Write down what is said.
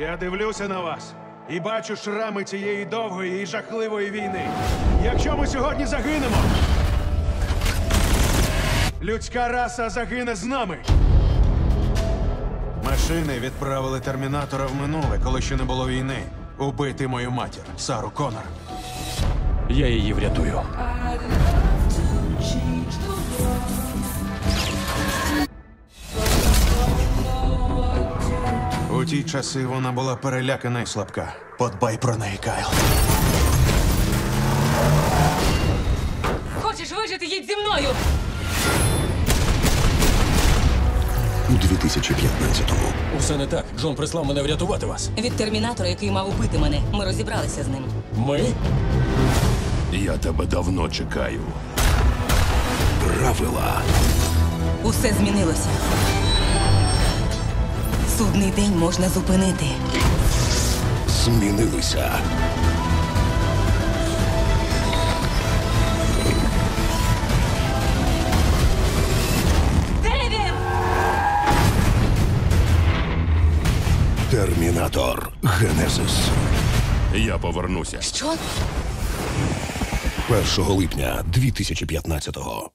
Я дивлюся на вас і бачу шрами цієї довгої і жахливої війни. Якщо ми сьогодні загинемо, людська раса загине з нами. Машини відправили термінатора в минуле, коли ще не було війни. Убити мою матір, Сару Конор. Я її врятую. У ті часи вона була перелякана і слабка. Подбай про неї, Кайл. Хочеш вижити, їдь зі мною! У 2015-му Усе не так. Джон прислав мене врятувати вас. Від термінатора, який мав убити мене, ми розібралися з ним. Ми? я тебе давно чекаю. Правила Усе змінилося. Судний день можна зупинити. змінилися. Де він? Термінатор Генезис. Я повернуся Що? 1 липня 2015-го.